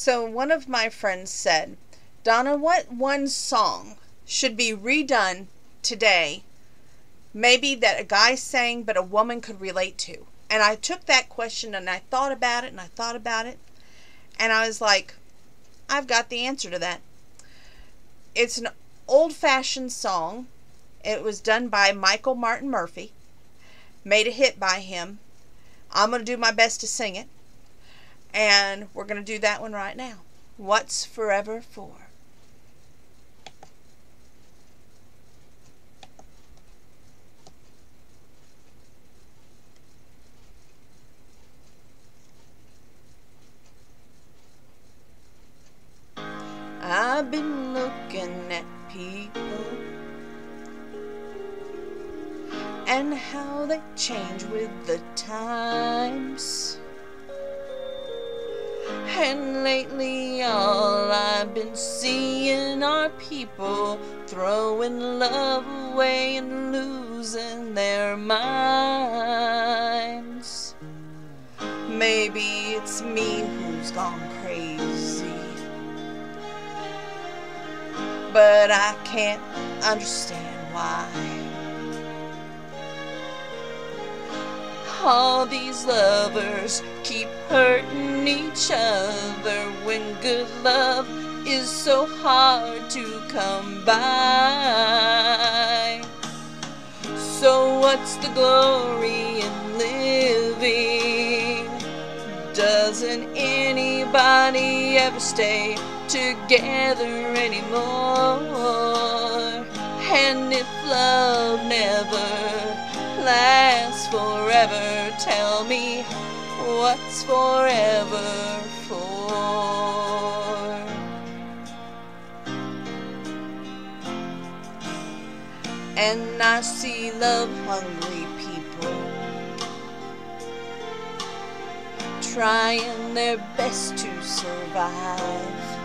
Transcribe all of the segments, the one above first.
So one of my friends said, Donna, what one song should be redone today? Maybe that a guy sang but a woman could relate to. And I took that question and I thought about it and I thought about it. And I was like, I've got the answer to that. It's an old fashioned song. It was done by Michael Martin Murphey, made a hit by him. I'm going to do my best to sing it. And we're going to do that one right now. What's Forever For? I've been looking at people and how they change with the times. And lately, all I've been seeing are people throwing love away and losing their minds. Maybe it's me who's gone crazy but I can't understand why. All these lovers keep hurting each other when good love is so hard to come by. So, what's the glory in living? Doesn't anybody ever stay? together anymore. And if love never forever, tell me what's forever for. And I see love hungry people trying their best to survive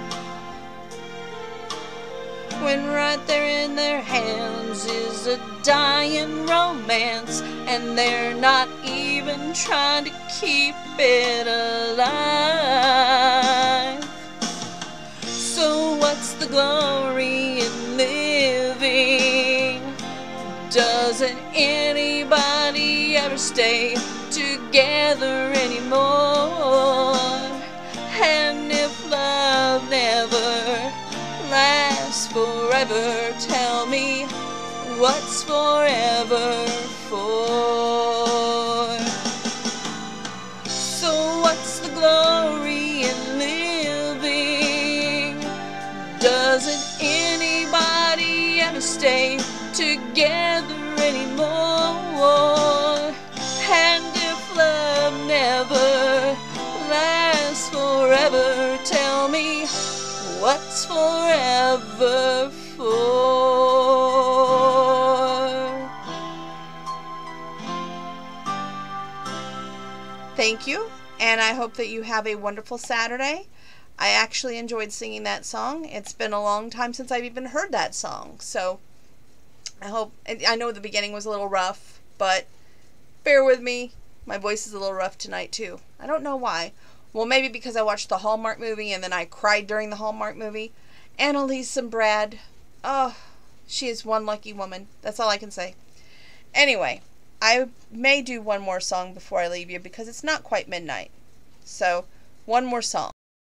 when right there in their hands is a dying romance, and they're not even trying to keep it alive. So, what's the glory in living? Doesn't anybody ever stay together anymore? Forever. Tell me what's forever for. So, what's the glory in living? Doesn't anybody ever stay together anymore? And if love never lasts forever, tell me what's forever for. Thank you, and I hope that you have a wonderful Saturday. I actually enjoyed singing that song. It's been a long time since I've even heard that song, so I hope. I know the beginning was a little rough, but bear with me. My voice is a little rough tonight, too. I don't know why. Well, maybe because I watched the Hallmark movie and then I cried during the Hallmark movie. Annalise and Brad. Oh, she is one lucky woman. That's all I can say. Anyway, I may do one more song before I leave you because it's not quite midnight. So, one more song.